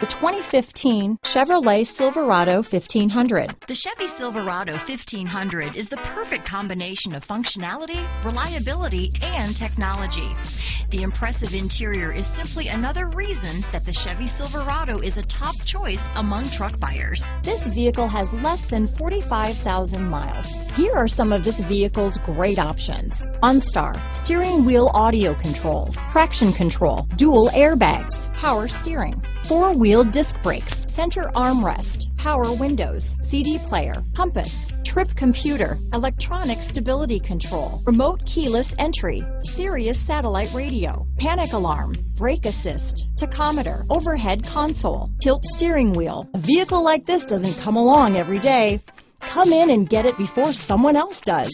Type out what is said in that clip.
The 2015 Chevrolet Silverado 1500. The Chevy Silverado 1500 is the perfect combination of functionality, reliability, and technology. The impressive interior is simply another reason that the Chevy Silverado is a top choice among truck buyers. This vehicle has less than 45,000 miles. Here are some of this vehicle's great options. OnStar, steering wheel audio controls, traction control, dual airbags, power steering, four-wheel disc brakes, center armrest, power windows, CD player, compass, trip computer, electronic stability control, remote keyless entry, Sirius satellite radio, panic alarm, brake assist, tachometer, overhead console, tilt steering wheel. A vehicle like this doesn't come along every day. Come in and get it before someone else does.